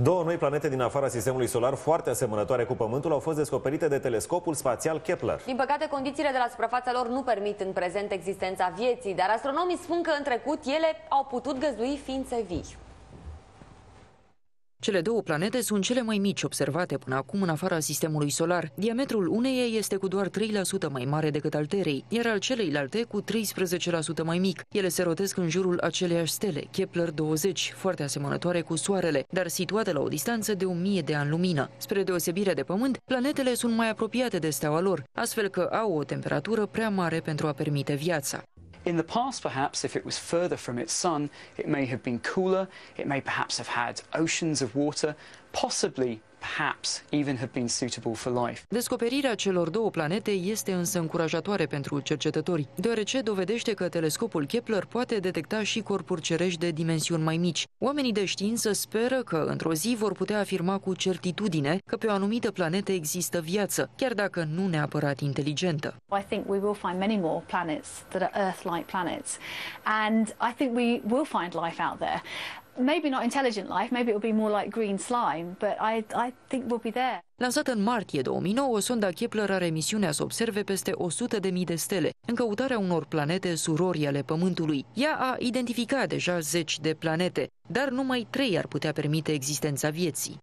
Două noi planete din afara sistemului solar, foarte asemănătoare cu Pământul, au fost descoperite de telescopul spațial Kepler. Din păcate, condițiile de la suprafața lor nu permit în prezent existența vieții, dar astronomii spun că în trecut ele au putut găzdui ființe vii. Cele două planete sunt cele mai mici observate până acum în afara sistemului solar. Diametrul uneia este cu doar 3% mai mare decât al terei, iar al celeilalte cu 13% mai mic. Ele se rotesc în jurul aceleiași stele, Kepler 20, foarte asemănătoare cu Soarele, dar situate la o distanță de 1000 de ani lumină. Spre deosebire de Pământ, planetele sunt mai apropiate de steaua lor, astfel că au o temperatură prea mare pentru a permite viața. In the past, perhaps, if it was further from its sun, it may have been cooler, it may perhaps have had oceans of water, possibly perhaps even have been suitable for life. Descoperirea celor două planete este însă încurajatoare pentru cercetători, deoarece dovedește că telescopul Kepler poate detecta și corpuri cerești de dimensiuni mai mici. Oamenii de știință speră că într-o zi vor putea afirma cu certitudine că pe o anumită planetă există viață, chiar dacă nu neapărat inteligentă. I think we will find many more planets that are Earth-like planets, and I think we will find life out there. Maybe not intelligent life, maybe it'll be more like green slime, but I, I think we'll be there. Lansată în martie 2009, sonda Kepler are misiunea să observe peste 100.000 de stele, în căutarea unor planete surori ale Pământului. Ea a identificat deja zeci de planete, dar numai trei ar putea permite existența vieții.